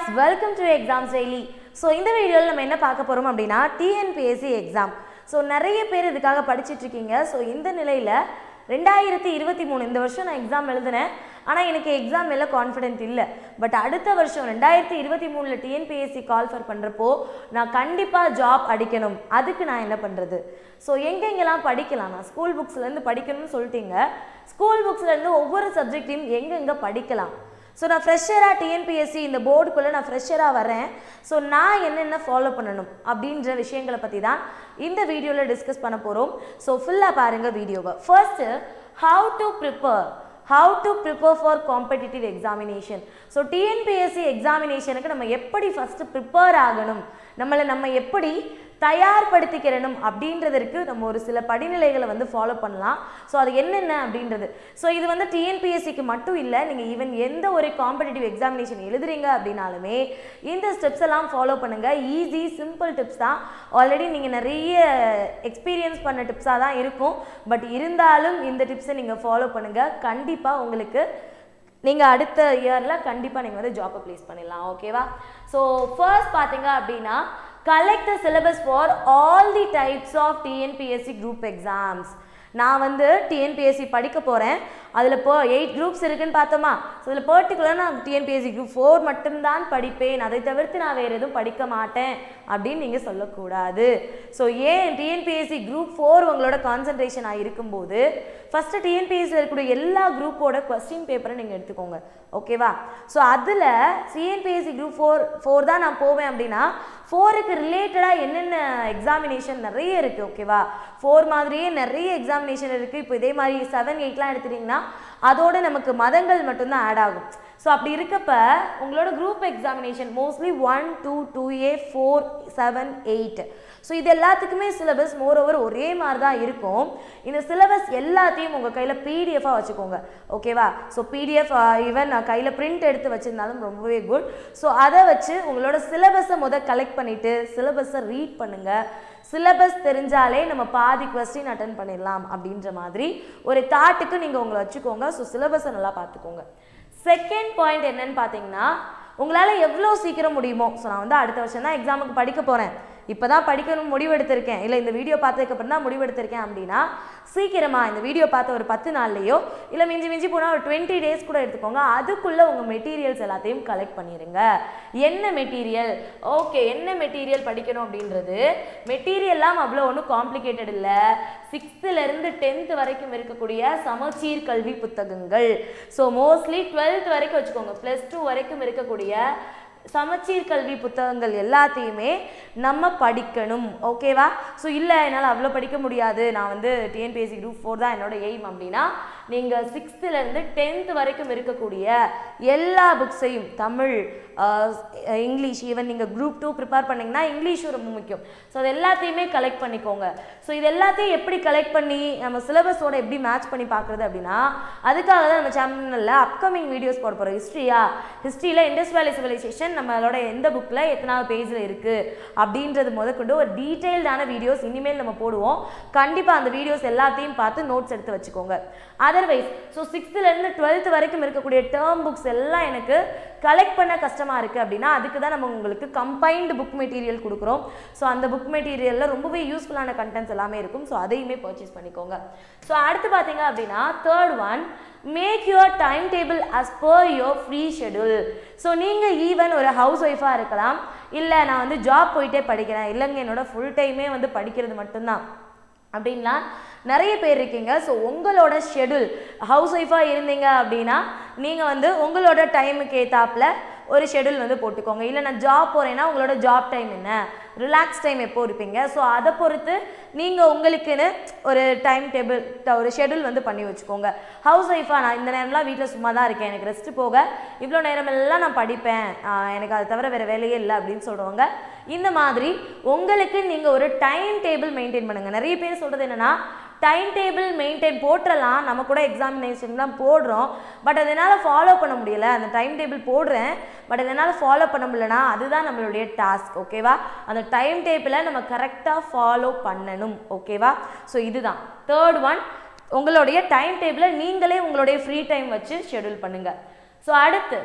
guys. Welcome to Exams Daily so இந்த வீடியோவில் நம்ம என்ன பார்க்க போகிறோம் அப்படின்னா டிஎன்பிஎஸ்சி எக்ஸாம் ஸோ நிறைய பேர் இதுக்காக படிச்சிட்டு இருக்கீங்க. ஸோ இந்த நிலையில் ரெண்டாயிரத்தி இருபத்தி மூணு இந்த வருஷம் நான் எக்ஸாம் எழுதினேன். ஆனால் எனக்கு எக்ஸாம் மேலே கான்ஃபிடென்ட் இல்லை. பட் அடுத்த வருஷம் ரெண்டாயிரத்தி இருபத்தி மூணில் டிஎன்பிஎஸ்சி கால்ஃபர் பண்ணுறப்போ நான் கண்டிப்பாக ஜாப் அடிக்கணும். அதுக்கு நான் என்ன பண்ணுறது ஸோ எங்கெங்கெல்லாம் படிக்கலாம்? நான் ஸ்கூல் புக்ஸ்லேருந்து படிக்கணும்னு சொல்லிட்டீங்க. ஸ்கூல் புக்ஸ்லேருந்து ஒவ்வொரு சப்ஜெக்டையும் எங்கெங்கே படிக்கலாம்? ஸோ நான் ஃப்ரெஷராக டிஎன்பிஎஸ்சி இந்த போர்டுக்குள்ளே நான் ஃப்ரெஷராக வரேன் ஸோ நான் என்னென்ன ஃபாலோ பண்ணணும் அப்படின்ற விஷயங்களை பற்றி தான் இந்த வீடியோவில் டிஸ்கஸ் பண்ண போகிறோம் ஸோ ஃபுல்லாக பாருங்கள் வீடியோவை. First how to prepare how to prepare for competitive examination so TNPSC எக்ஸாமினேஷனுக்கு நம்ம எப்படி ஃபஸ்ட்டு ப்ரிப்பேர் ஆகணும்? நம்மளை நம்ம எப்படி தயார்படுத்திக்கிறணும் அப்படின்றதற்கு நம்ம ஒரு சில படிநிலைகளை வந்து ஃபாலோ பண்ணலாம். ஸோ அது என்னென்ன அப்படின்றது. ஸோ இது வந்து டிஎன்பிஎஸ்சிக்கு மட்டும் இல்லை நீங்கள் ஈவன் எந்த ஒரு காம்படிட்டிவ் எக்ஸாமினேஷன் எழுதுறீங்க அப்படின்னாலுமே இந்த ஸ்டெப்ஸ் எல்லாம் ஃபாலோ பண்ணுங்கள் ஈஸி சிம்பிள் டிப்ஸ் தான். ஆல்ரெடி நீங்கள் நிறைய எக்ஸ்பீரியன்ஸ் பண்ண டிப்ஸாக தான் இருக்கும். பட் இருந்தாலும் இந்த டிப்ஸை நீங்கள் ஃபாலோ பண்ணுங்கள் கண்டிப்பாக உங்களுக்கு நீங்கள் அடுத்த இயரில் கண்டிப்பாக நீங்கள் வந்து ஜாப்பை ப்ளேஸ் பண்ணிடலாம். ஓகேவா ஸோ ஃபர்ஸ்ட் பார்த்தீங்க அப்படின்னா collect the syllabus for all the types of TNPSC group exams நான் வந்து டிஎன்பிஎஸ்சி படிக்க போகிறேன் அதில் இப்போ எயிட் குரூப்ஸ் இருக்குன்னு பார்த்தோமா? ஸோ இதில் நான் டிஎன்பிஎஸ்சி குரூப் ஃபோர் மட்டும்தான் படிப்பேன். அதை தவிர்த்து நான் வேறு எதுவும் படிக்க மாட்டேன் அப்படின்னு நீங்கள் சொல்லக்கூடாது. ஸோ ஏன் டிஎன்பிஎஸ்சி குரூப் ஃபோர் உங்களோட கான்சன்ட்ரேஷனாக இருக்கும்போது ஃபஸ்ட்டு டிஎன்பிஎஸ்சியில் இருக்கக்கூடிய எல்லா குரூப்போட கொஸ்டின் பேப்பரை நீங்கள் எடுத்துக்கோங்க. ஓகேவா ஸோ அதில் சிஎன்பிஎஸ்சி குரூப் ஃபோர் ஃபோர் தான் நான் போவேன் அப்படின்னா ஃபோருக்கு ரிலேட்டடாக என்னென்ன எக்ஸாமினேஷன் நிறைய இருக்குது ஓகேவா ஃபோர் மாதிரியே நிறைய எக்ஸாமினேஷன் இருக்குது இப்போ இதே மாதிரி செவன் எயிட்லாம் எடுத்துட்டிங்கன்னா அதோடு நமக்கு மதங்கள் மட்டும்தான் ஆட் ஆகும். ஸோ அப்படி இருக்கப்ப உங்களோட group examination mostly one two two A four seven eight so இது எல்லாத்துக்குமே சிலபஸ் மோர் ஓவர் ஒரே மாதிரி தான் இருக்கும். இந்த சிலபஸ் எல்லாத்தையும் உங்கள் கையில் பிடிஎஃபாக வச்சுக்கோங்க. ஓகேவா ஸோ பிடிஎஃப் ஈவன் நான் கையில் பிரிண்ட் எடுத்து வச்சுருந்தாலும் ரொம்பவே குட் ஸோ அதை வச்சு உங்களோட சிலபஸை முத கலெக்ட் பண்ணிவிட்டு சிலபஸை ரீட் பண்ணுங்கள் சிலபஸ் தெரிஞ்சாலே நம்ம பாதி கொஸ்டின் அட்டன் பண்ணிடலாம் அப்படின்ற மாதிரி ஒரு தாட்டுக்கு நீங்கள் உங்களை வச்சுக்கோங்க. ஸோ சிலபஸை நல்லா பார்த்துக்கோங்க. செகண்ட் பாயிண்ட் என்னன்னு பார்த்தீங்கன்னா உங்களால் எவ்வளோ சீக்கிரம் முடியுமோ ஸோ நான் வந்து அடுத்த வருஷம் தான் எக்ஸாமுக்கு படிக்க போகிறேன் இப்போ தான் படிக்கணும்னு முடிவெடுத்திருக்கேன். இல்லை இந்த வீடியோ பார்த்ததுக்கப்புறம் தான் முடிவெடுத்திருக்கேன் அப்படின்னா சீக்கிரமாக இந்த வீடியோ பார்த்த ஒரு பத்து நாள்லையோ இல்லை மிஞ்சி மிஞ்சி போனால் ஒரு டுவெண்ட்டி டேஸ் கூட எடுத்துக்கோங்க. அதுக்குள்ளே உங்கள் மெட்டீரியல்ஸ் எல்லாத்தையும் கலெக்ட் பண்ணிடுங்க என்ன மெட்டீரியல் ஓகே என்ன மெட்டீரியல் படிக்கணும் அப்படின்றது? மெட்டீரியல்லாம் அவ்வளோ ஒன்றும் காம்ப்ளிகேட்டட் இல்லை. சிக்ஸ்த்துலேருந்து டென்த்து வரைக்கும் இருக்கக்கூடிய சமச்சீர் கல்வி புத்தகங்கள். ஸோ மோஸ்ட்லி டுவெல்த் வரைக்கும் வச்சுக்கோங்க. ப்ளஸ் டூ வரைக்கும் இருக்கக்கூடிய சமச்சீர் கல்வி புத்தகங்கள் எல்லாத்தையுமே நம்ம படிக்கணும். ஓகேவா ஸோ இல்லை என்னால் அவ்வளோ படிக்க முடியாது. நான் வந்து டிஎன்பிஎஸ்சி குரூப் ஃபோர் தான் என்னோட எய்ம் அப்படின்னா நீங்கள் சிக்ஸ்த்துலேருந்து டென்த்து வரைக்கும் இருக்கக்கூடிய எல்லா புக்ஸையும் தமிழ் இங்கிலீஷ் ஈவன் நீங்கள் குரூப் டூ ப்ரிப்பேர் பண்ணிங்கன்னா இங்கிலீஷும் ரொம்ப முக்கியம். ஸோ அது எல்லாத்தையுமே கலெக்ட் பண்ணிக்கோங்க. ஸோ இது எல்லாத்தையும் எப்படி கலெக்ட் பண்ணி நம்ம சிலபஸோட எப்படி மேட்ச் பண்ணி பார்க்குறது அப்படின்னா அதுக்காக தான் நம்ம சேனலில் அப்கமிங் வீடியோஸ் போட போகிறோம் ஹிஸ்ட்ரியா ஹிஸ்ட்ரியில் இண்டஸ் வேலி சிவிலைசேஷன் நம்மளோட எந்த புக்கில் எத்தனாவது பேஜில் இருக்குது அப்படின்றது முதற்கொண்டு ஒரு டீட்டெயில்டான வீடியோஸ் இனிமேல் நம்ம போடுவோம். கண்டிப்பாக அந்த வீடியோஸ் எல்லாத்தையும் பார்த்து நோட்ஸ் எடுத்து வச்சுக்கோங்க. அதர்வைஸ் ஸோ சிக்ஸ்த்துலேருந்து டுவெல்த் வரைக்கும் இருக்கக்கூடிய டேர்ம் புக்ஸ் எல்லாம் எனக்கு கலெக்ட் பண்ண கஷ்டமாக இருக்குது அப்படின்னா அதுக்கு தான் நம்ம உங்களுக்கு கம்பைன்டு புக் மெட்டீரியல் கொடுக்குறோம். ஸோ அந்த புக் மெட்டீரியலில் ரொம்பவே யூஸ்ஃபுல்லான கண்டென்ட்ஸ் எல்லாமே இருக்கும். ஸோ அதையுமே பர்ச்சேஸ் பண்ணிக்கோங்க. ஸோ அடுத்து பார்த்தீங்க அப்படின்னா third one make your time table as per your free schedule so நீங்கள் ஈவன் ஒரு ஹவுஸ் ஒய்ஃபாக இருக்கலாம். இல்லை நான் வந்து ஜாப் போயிட்டே படிக்கிறேன். இல்லைங்க என்னோட ஃபுல் டைமே வந்து படிக்கிறது மட்டும்தான். அப்படின்லாம் நிறைய பேர் இருக்கீங்க. ஸோ உங்களோட ஷெடியூல் ஹவுஸ் ஒய்ஃபாக இருந்தீங்க அப்படின்னா நீங்கள் வந்து உங்களோட டைமுக்கு ஏற்றாப்புல ஒரு ஷெடியூல் வந்து போட்டுக்கோங்க. இல்லை நான் ஜாப் போகிறேன்னா உங்களோட ஜாப் டைம் என்ன? ரிலாக்ஸ் டைம் எப்போ இருப்பீங்க? ஸோ அதை பொறுத்து நீங்கள் உங்களுக்குன்னு ஒரு டைம் டேபிள் ஒரு ஷெடியூல் வந்து பண்ணி வச்சுக்கோங்க. ஹவுஸ் ஒய்ஃபாக நான் இந்த நேரம்லாம் வீட்டில் சும்மா தான் இருக்கேன். எனக்கு ரெஸ்ட்டு போக இவ்வளோ நேரமெல்லாம் நான் படிப்பேன். எனக்கு அதை தவிர வேறு வேலையே இல்லை அப்படின்னு சொல்கிறவங்க இந்த மாதிரி உங்களுக்கு நீங்கள் ஒரு டைம் டேபிள் மெயின்டைன் பண்ணுங்கள் நிறைய பேர் சொல்கிறது என்னென்னா டைம் டேபிள் மெயின்டைன் போட்டுறலாம். நம்ம கூட எக்ஸாமினேஷன்லாம் போடுறோம். பட் அது என்னால் ஃபாலோ பண்ண முடியல. அந்த டைம் டேபிள் போடுறேன். பட் என்னால் ஃபாலோ பண்ண முடியலனா அதுதான் நம்மளுடைய டாஸ்க் ஓகேவா அந்த டைம் டேபிளை நம்ம கரெக்டாக ஃபாலோ பண்ணணும் ஓகேவா ஸோ இதுதான். தேர்ட் ஒன் உங்களுடைய டைம் டேபிளை நீங்களே உங்களுடைய ஃப்ரீ டைம் வச்சு ஷெடியூல் பண்ணுங்கள் ஸோ அடுத்து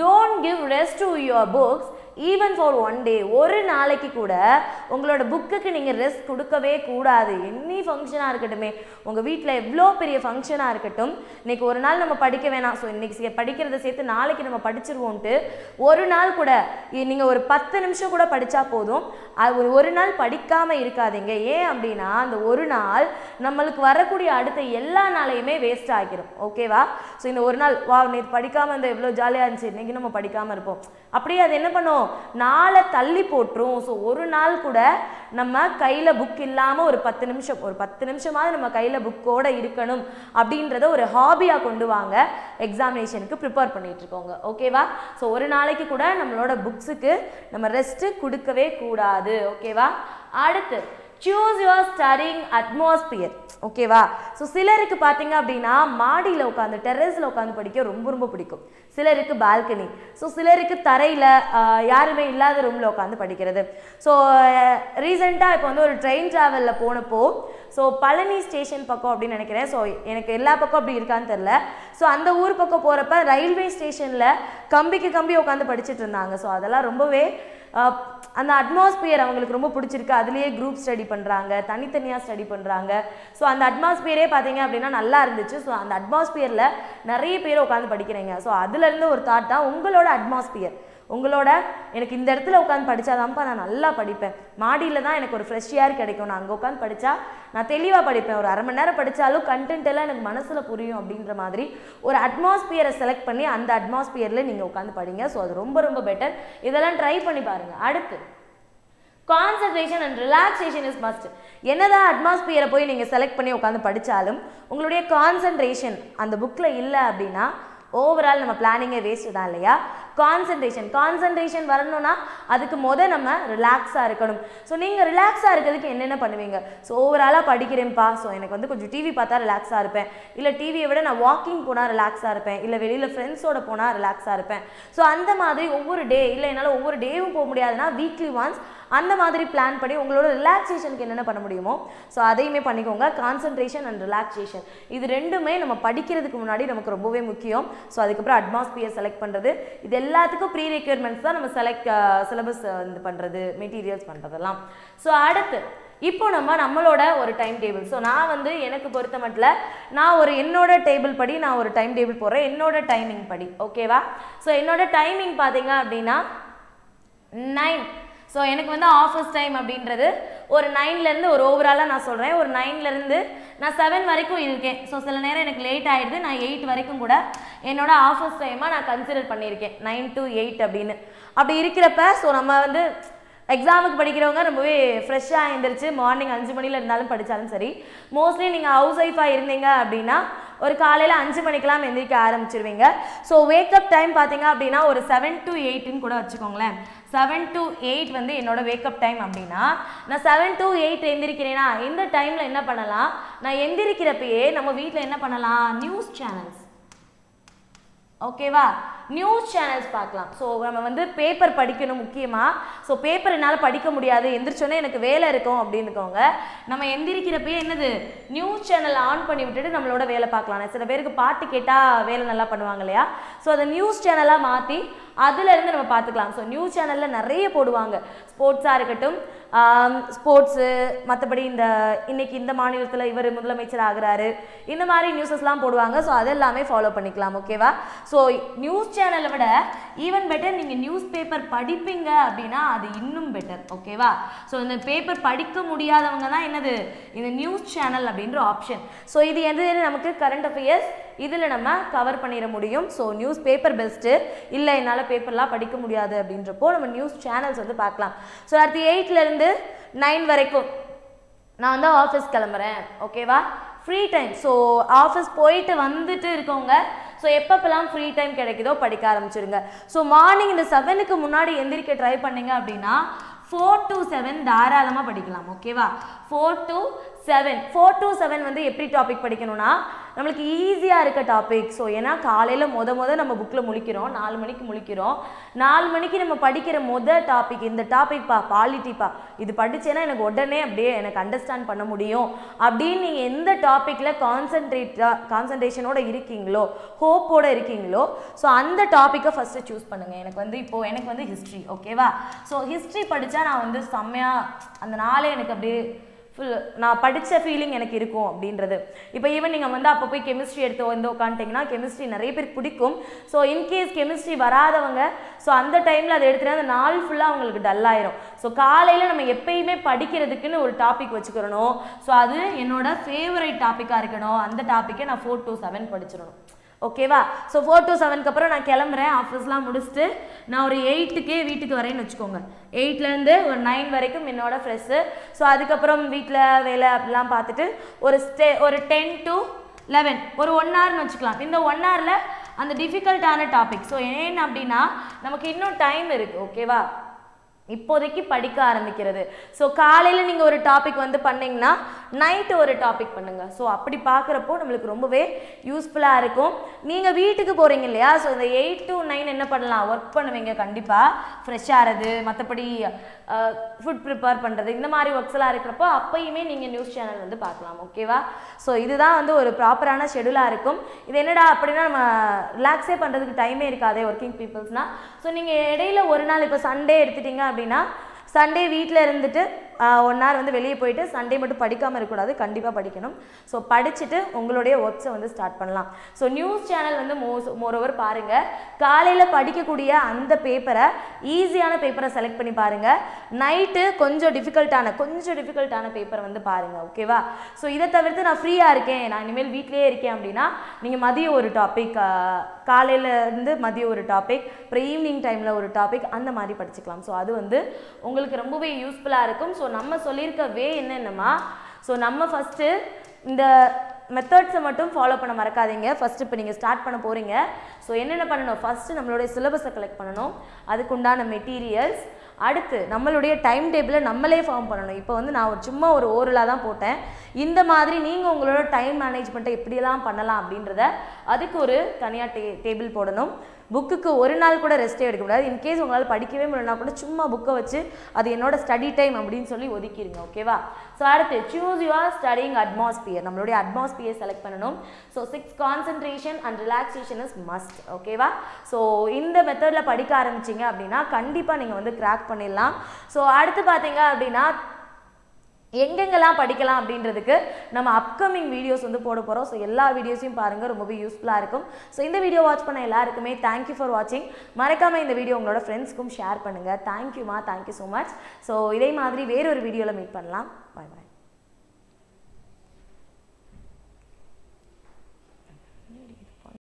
don't give rest to your books even for one day ஒரு நாளைக்கு கூட உங்களோட புக்குக்கு நீங்கள் ரெஸ்ட் கொடுக்கவே கூடாது. எனி ஃபங்க்ஷனாக இருக்கட்டுமே உங்கள் வீட்டில் எவ்வளோ பெரிய ஃபங்க்ஷனாக இருக்கட்டும் இன்னைக்கு ஒரு நாள் நம்ம படிக்க வேணாம். ஸோ இன்றைக்கி படிக்கிறத சேர்த்து நாளைக்கு நம்ம படிச்சிருவோன்ட்டு ஒரு நாள் கூட நீங்கள் ஒரு பத்து நிமிஷம் கூட படித்தா போதும். அது ஒரு- ஒரு நாள் படிக்காமல் இருக்காதீங்க. ஏன் அப்படின்னா அந்த ஒரு நாள் நம்மளுக்கு வரக்கூடிய அடுத்த எல்லா நாளையுமே வேஸ்ட் ஆகிரும். ஓகேவா ஸோ இந்த ஒரு நாள் வா நேற்று படிக்காமல் இந்த எவ்வளோ ஜாலியாக இருந்துச்சு. இன்றைக்கி நம்ம படிக்காமல் இருப்போம். அப்படியே அது என்ன பண்ணும்? நாளை தள்ளி போட்டுரும். ஸோ ஒரு நாள் கூட நம்ம கையில் புக் இல்லாமல் ஒரு பத்து நிமிஷம் ஒரு பத்து நிமிஷமாவது நம்ம கையில் புக்கோட இருக்கணும் அப்படின்றத ஒரு ஹாபியாக கொண்டு வாங்க. எக்ஸாமினேஷனுக்கு ப்ரிப்பேர் பண்ணிகிட்ருக்கோங்க ஓகேவா ஸோ ஒரு நாளைக்கு கூட நம்மளோட புக்ஸுக்கு நம்ம ரெஸ்ட்டு கொடுக்கவே கூடாது. ஓகேவா அடுத்து சூஸ் யுவர் ஸ்டடிங் அட்மாஸ்பியர் ஓகேவா ஸோ சிலருக்கு பார்த்தீங்க அப்படின்னா மாடியில் உட்காந்து டெரஸில் உட்காந்து படிக்க ரொம்ப ரொம்ப பிடிக்கும். சிலருக்கு பால்கனி ஸோ சிலருக்கு தரையில் யாருமே இல்லாத ரூமில் உட்காந்து படிக்கிறது. ஸோ ரீசெண்டாக இப்போ வந்து ஒரு ட்ரெயின் ட்ராவலில் போனப்போ ஸோ பழனி ஸ்டேஷன் பக்கம் அப்படின்னு நினைக்கிறேன். ஸோ எனக்கு எல்லா பக்கம் அப்படி இருக்கான்னு தெரில ஸோ அந்த ஊர் பக்கம் போகிறப்ப ரயில்வே ஸ்டேஷனில் கம்பிக்கு கம்பி உட்காந்து படிச்சுட்டு இருந்தாங்க. ஸோ அதெல்லாம் ரொம்பவே அந்த அட்மாஸ்பியர் அவங்களுக்கு ரொம்ப பிடிச்சிருக்கு. அதுலேயே குரூப் ஸ்டடி பண்ணுறாங்க தனித்தனியாக ஸ்டடி பண்ணுறாங்க ஸோ அந்த அட்மாஸ்பியரே பார்த்தீங்க அப்படின்னா நல்லா இருந்துச்சு. ஸோ அந்த அட்மாஸ்பியரில் நிறைய பேர் உட்காந்து படிக்கிறீங்க. ஸோ அதுலேருந்து ஒரு தாட் தான் உங்களோட அட்மாஸ்பியர் உங்களோட எனக்கு இந்த இடத்துல உட்காந்து படித்தாதான்ப்பா நான் நல்லா படிப்பேன். மாடியில் தான் எனக்கு ஒரு ஃப்ரெஷ் ஏர் கிடைக்கும். நான் அங்கே உட்காந்து படித்தா நான் தெளிவாக படிப்பேன். ஒரு அரை மணி நேரம் படித்தாலும் கண்டென்ட் எல்லாம் எனக்கு மனசில் புரியும் அப்படின்ற மாதிரி ஒரு அட்மாஸ்பியரை செலக்ட் பண்ணி அந்த அட்மாஸ்பியரில் நீங்கள் உட்காந்து படிங்க. ஸோ அது ரொம்ப ரொம்ப பெட்டர் இதெல்லாம் ட்ரை பண்ணி பாருங்கள் அடுத்து concentration and relaxation is must என்னதான் அட்மாஸ்பியரை போய் நீங்கள் செலக்ட் பண்ணி உட்காந்து படித்தாலும் உங்களுடைய கான்சன்ட்ரேஷன் அந்த புக்கில் இல்லை அப்படின்னா ஓவரால் நம்ம பிளானிங்கே வேஸ்ட் தான் இல்லையா? கான்சன்ட்ரேஷன் கான்சன்ட்ரேஷன் வரணும்னா அதுக்கு முத நம்ம ரிலாக்ஸாக இருக்கணும். ஸோ நீங்கள் ரிலாக்ஸாக இருக்கிறதுக்கு என்னென்ன பண்ணுவீங்க? ஸோ ஓவராலாக படிக்கிறேன்ப்பா. ஸோ எனக்கு வந்து கொஞ்சம் டிவி பார்த்தா ரிலாக்ஸாக இருப்பேன். இல்லை டிவியை விட நான் வாக்கிங் போனால் ரிலாக்ஸாக இருப்பேன். இல்லை வெளியில் ஃப்ரெண்ட்ஸோட போனால் ரிலாக்ஸாக இருப்பேன். ஸோ அந்த மாதிரி ஒவ்வொரு டே இல்லை என்னால் ஒவ்வொரு டேவும் போக முடியாதுன்னா வீக்லி ஒன்ஸ் அந்த மாதிரி பிளான் பண்ணி உங்களோட ரிலாக்ஸேஷனுக்கு என்னென்ன பண்ண முடியுமோ ஸோ அதையுமே பண்ணிக்கோங்க. கான்சன்ட்ரேஷன் அண்ட் ரிலாக்ஸேஷன் இது ரெண்டுமே நம்ம படிக்கிறதுக்கு முன்னாடி நமக்கு ரொம்பவே முக்கியம். ஸோ அதுக்கப்புறம் அட்மாஸ்பியர் செலக்ட் பண்ணுறது இது எல்லாத்துக்கும் ப்ரீ ரெக்யர்மெண்ட்ஸ் தான் நம்ம செலக்ட் சிலபஸ் இது பண்ணுறது மெட்டீரியல்ஸ் பண்ணுறதெல்லாம் ஸோ அடுத்து இப்போ நம்ம நம்மளோட ஒரு டைம் டேபிள் ஸோ நான் வந்து எனக்கு பொறுத்த மட்டும் நான் ஒரு என்னோட டேபிள் படி நான் ஒரு டைம் டேபிள் போடுறேன். என்னோட டைமிங் படி. ஓகேவா ஸோ என்னோட டைமிங் பார்த்தீங்க அப்படின்னா நைன் ஸோ எனக்கு வந்து ஆஃபீஸ் டைம் அப்படின்றது ஒரு நைன்லேருந்து ஒரு ஓவராலாக நான் சொல்கிறேன் ஒரு நைன்லேருந்து நான் செவன் வரைக்கும் இருக்கேன். ஸோ சில நேரம் எனக்கு லேட் ஆகிடுது நான் எயிட் வரைக்கும் கூட என்னோட ஆஃபீஸ் டைமாக நான் கன்சிடர் பண்ணியிருக்கேன். நைன் டு எயிட் அப்படின்னு. அப்படி இருக்கிறப்ப ஸோ நம்ம வந்து எக்ஸாமுக்கு படிக்கிறவங்க ரொம்பவே ஃப்ரெஷ்ஷாக எழுந்திரிச்சு மார்னிங் அஞ்சு மணியில் இருந்தாலும் படித்தாலும் சரி. மோஸ்ட்லி நீங்கள் ஹவுஸ் ஒய்ஃபாக இருந்தீங்க அப்படின்னா ஒரு காலையில் அஞ்சு மணிக்கெலாம் எந்திரிக்க ஆரம்பிச்சிருவீங்க. ஸோ வேக்கப் டைம் பார்த்தீங்க அப்படின்னா ஒரு செவன் டு எயிட்டுன்னு கூட வச்சுக்கோங்களேன். செவன் டு எயிட் வந்து என்னோட வேக்கப் டைம் அப்படின்னா நான் செவன் டு எயிட் எந்திரிக்கிறேன்னா இந்த டைமில் என்ன பண்ணலாம்? நான் எந்திரிக்கிறப்பயே நம்ம வீட்டில் என்ன பண்ணலாம்? நியூஸ் சேனல்ஸ் ஓகேவா நியூஸ் சேனல்ஸ் பார்க்கலாம். ஸோ நம்ம வந்து பேப்பர் படிக்கணும் முக்கியமாக ஸோ பேப்பர் என்னால் படிக்க முடியாது. எந்திரிச்சோன்னே எனக்கு வேலை இருக்கும் அப்படின்னுக்கோங்க நம்ம எந்திரிக்கிறப்பயே என்னது? நியூஸ் சேனல் ஆன் பண்ணி விட்டுட்டு நம்மளோட வேலை பார்க்கலாம். சில பேருக்கு பாட்டு கேட்டால் வேலை நல்லா பண்ணுவாங்க இல்லையா? ஸோ அதை நியூஸ் சேனலாக மாற்றி அதுலேருந்து நம்ம பார்த்துக்கலாம். ஸோ நியூஸ் சேனலில் நிறைய போடுவாங்க. ஸ்போர்ட்ஸாக இருக்கட்டும் ஸ்போர்ட்ஸு மற்றபடி இந்த இன்னைக்கு இந்த மாநிலத்தில் இவர் முதலமைச்சர் ஆகிறாரு இந்த மாதிரி நியூஸஸ்லாம் போடுவாங்க. ஸோ அதெல்லாமே ஃபாலோ பண்ணிக்கலாம் ஓகேவா ஸோ நியூஸ் சேனலை விட ஈவன் பெட்டர் நீங்கள் நியூஸ் பேப்பர் படிப்பீங்க அப்படின்னா அது இன்னும் பெட்டர் ஓகேவா ஸோ இந்த பேப்பர் படிக்க முடியாதவங்க தான் என்னது? இந்த நியூஸ் சேனல் அப்படின்ற ஆப்ஷன் ஸோ இது எது நமக்கு கரண்ட் அஃபேர்ஸ் இதில் நம்ம கவர் பண்ணிட முடியும். ஸோ நியூஸ் பேப்பர் பெஸ்ட்டு இல்லை என்னால் பேப்பர்லாம் படிக்க முடியாது அப்படின்றப்போ நம்ம நியூஸ் சேனல்ஸ் வந்து பார்க்கலாம். ஸோ அடுத்து எயிட்லேருந்து நைன் வரைக்கும் நான் வந்து ஆஃபீஸ் கிளம்புறேன். ஓகேவா ஃப்ரீ டைம் ஸோ ஆஃபீஸ் போயிட்டு வந்துட்டு இருக்கவங்க ஸோ எப்பப்பெல்லாம் ஃப்ரீ டைம் கிடைக்குதோ படிக்க ஆரம்பிச்சிருங்க. ஸோ மார்னிங் இந்த செவனுக்கு முன்னாடி எந்திரிக்க ட்ரை பண்ணீங்க அப்படின்னா ஃபோர் டு செவன் தாராளமாக படிக்கலாம். ஓகேவா four to seven four to seven வந்து எப்படி டாபிக் படிக்கணும்னா நம்மளுக்கு ஈஸியாக இருக்க டாபிக் ஸோ ஏன்னா காலையில் மொத மொதல் நம்ம புக்கில் முழிக்கிறோம். நாலு மணிக்கு முழிக்கிறோம். நாலு மணிக்கு நம்ம படிக்கிற மொத டாபிக் இந்த டாபிக் பாலிட்டிப்பா இது படித்தேன்னா எனக்கு உடனே அப்படியே எனக்கு அண்டர்ஸ்டாண்ட் பண்ண முடியும். அப்படின்னு நீங்கள் எந்த டாப்பிக்கில் கான்சன்ட்ரேட்டாக கான்சன்ட்ரேஷனோட இருக்கீங்களோ ஹோப்போடு இருக்கீங்களோ ஸோ அந்த டாப்பிக்கை ஃபஸ்ட்டு சூஸ் பண்ணுங்கள் எனக்கு வந்து இப்போது எனக்கு வந்து ஹிஸ்ட்ரி ஓகேவா ஸோ ஹிஸ்ட்ரி படித்தா நான் வந்து செம்மையாக அந்த நாளே எனக்கு அப்படியே ஃபுல் நான் படித்த ஃபீலிங் எனக்கு இருக்கும் அப்படின்றது. இப்போ ஈவன் நீங்கள் வந்து அப்போ போய் கெமிஸ்ட்ரி எடுத்து வந்து உட்காந்துட்டிங்கன்னா கெமிஸ்ட்ரி நிறைய பேர் பிடிக்கும். ஸோ இன்கேஸ் கெமிஸ்ட்ரி வராதவங்க ஸோ அந்த டைமில் அதை எடுத்துகிட்டு அந்த நாள் ஃபுல்லாக அவங்களுக்கு டல்லாயிரும் ஸோ காலையில் நம்ம எப்பயுமே படிக்கிறதுக்குன்னு ஒரு டாபிக் வச்சுக்கிறணும் ஸோ அது என்னோட ஃபேவரட் டாப்பிக்காக இருக்கணும். அந்த டாப்பிக்கை நான் ஃபோர் டு செவன் படிச்சிடணும். ஓகேவா ஸோ ஃபோர் டு செவனுக்கு அப்புறம் நான் கிளம்புறேன். ஆஃபீஸ்லாம் முடிச்சுட்டு நான் ஒரு எயிட்டுக்கே வீட்டுக்கு வரேன்னு வச்சுக்கோங்க. எயிட்லேருந்து ஒரு நைன் வரைக்கும் என்னோட ஃப்ரெஷ்ஷு ஸோ அதுக்கப்புறம் வீட்டில் வேலை அப்படிலாம் பார்த்துட்டு ஒரு ஸ்டே ஒரு டென் டு லெவன் ஒரு ஒன் ஹவர்னு வச்சுக்கலாம். இந்த ஒன் ஹவரில் அந்த டிஃபிகல்ட்டான டாபிக் ஸோ ஏன் அப்படின்னா நமக்கு இன்னும் டைம் இருக்குது ஓகேவா இப்போதைக்கு படிக்க ஆரம்பிக்கிறது. ஸோ காலையில் நீங்கள் ஒரு டாபிக் வந்து பண்ணிங்கன்னா நைட்டு ஒரு டாபிக் பண்ணுங்கள் ஸோ அப்படி பார்க்குறப்போ நம்மளுக்கு ரொம்பவே யூஸ்ஃபுல்லாக இருக்கும். நீங்கள் வீட்டுக்கு போகிறீங்க இல்லையா? ஸோ இந்த எயிட் டு நைன் என்ன பண்ணலாம்? ஒர்க் பண்ணுவீங்க கண்டிப்பாக ஃப்ரெஷ் ஆகிறது மற்றபடி ஃபுட் ப்ரிப்பேர் பண்ணுறது இந்த மாதிரி ஒர்க்ஸ்லாம் இருக்கிறப்போ அப்பயுமே நீங்கள் நியூஸ் சேனல் வந்து பார்க்கலாம். ஓகேவா ஸோ இதுதான் வந்து ஒரு ப்ராப்பரான ஷெடியூலாக இருக்கும். இது என்னடா அப்படின்னா நம்ம ரிலாக்ஸே பண்ணுறதுக்கு டைமே இருக்காதே ஒர்க்கிங் பீப்புள்ஸ்னால் ஸோ நீங்கள் இடையில ஒரு நாள் இப்போ சண்டே எடுத்துட்டீங்க அப்படின்னா சண்டே வீட்டில் இருந்துட்டு ஒன் ஹவர் வந்து வெளியே போயிட்டு சண்டே மட்டும் படிக்காமல் இருக்கக்கூடாது கண்டிப்பாக படிக்கணும். ஸோ படிச்சுட்டு உங்களுடைய ஒர்க்ஸை வந்து ஸ்டார்ட் பண்ணலாம். ஸோ நியூஸ் சேனல் வந்து மோஸ் மோரோவர் பாருங்கள் காலையில் படிக்கக்கூடிய அந்த பேப்பரை ஈஸியான பேப்பரை செலக்ட் பண்ணி பாருங்கள் நைட்டு கொஞ்சம் டிஃபிகல்ட்டான கொஞ்சம் டிஃபிகல்ட்டான பேப்பரை வந்து பாருங்கள் ஓகேவா ஸோ இதை தவிர்த்து நான் ஃப்ரீயாக இருக்கேன். நான் இனிமேல் வீட்டிலேயே இருக்கேன் அப்படின்னா நீங்கள் மதியம் ஒரு டாபிக் காலையிலேருந்து மதியம் ஒரு டாபிக் அப்புறம் ஈவினிங் டைமில் ஒரு டாபிக் அந்த மாதிரி படிச்சுக்கலாம். ஸோ அது வந்து உங்களுக்கு ரொம்பவே யூஸ்ஃபுல்லாக இருக்கும். ஸோ ஸோ நம்ம சொல்லியிருக்க வே என்னென்னமா ஸோ நம்ம ஃபஸ்ட்டு இந்த மெத்தட்ஸை மட்டும் ஃபாலோ பண்ண மறக்காதீங்க. ஃபஸ்ட்டு இப்போ நீங்கள் ஸ்டார்ட் பண்ண போகிறீங்க ஸோ என்னென்ன பண்ணணும்? ஃபஸ்ட்டு நம்மளுடைய சிலபஸை கலெக்ட் பண்ணணும். அதுக்குண்டான மெட்டீரியல்ஸ் அடுத்து நம்மளுடைய டைம் டேபிளை நம்மளே ஃபார்ம் பண்ணணும். இப்போ வந்து நான் ஒரு சும்மா ஒரு ஓரலாக தான் போட்டேன். இந்த மாதிரி நீங்கள் உங்களோட டைம் மேனேஜ்மெண்ட்டை எப்படியெல்லாம் பண்ணலாம் அப்படின்றத அதுக்கு ஒரு தனியாக டே டேபிள் போடணும். புக்குக்கு ஒரு நாள் கூட ரெஸ்ட்டே எடுக்கக்கூடாது இன்கேஸ் உங்களால் படிக்கவே முடியலனா கூட சும்மா புக்கை வச்சு அது என்னோட ஸ்டடி டைம் அப்படின்னு சொல்லி ஒதுக்கிடுங்க ஓகேவா ஸோ அடுத்து சூஸ் யுவர் ஸ்டடிங் அட்மாஸ்பியர் நம்மளுடைய அட்மாஸ்பியர் செலக்ட் பண்ணணும். So six concentration and relaxation is must ஓகேவா ஸோ இந்த மெத்தடில் படிக்க ஆரம்பிச்சிங்க அப்படின்னா கண்டிப்பாக நீங்கள் வந்து கிராக் பண்ணிடலாம். ஸோ அடுத்து பார்த்தீங்க அப்படின்னா எங்கெங்கெல்லாம் படிக்கலாம் அப்படின்றதுக்கு நம்ம அப்கமிங் வீடியோஸ் வந்து போட போகிறோம் ஸோ எல்லா வீடியோஸையும் பாருங்கள் ரொம்பவே யூஸ்ஃபுல்லாக இருக்கும். ஸோ இந்த வீடியோ வாட்ச் பண்ண எல்லாருக்குமே தேங்க்யூ ஃபார் வாட்சிங் மறக்காமல் இந்த வீடியோ உங்களோட ஃப்ரெண்ட்ஸ்க்கும் ஷேர் பண்ணுங்கள் தேங்க்யூமா தேங்க்யூ ஸோ மச் ஸோ இதே மாதிரி வேறொரு வீடியோவில் மீட் பண்ணலாம்.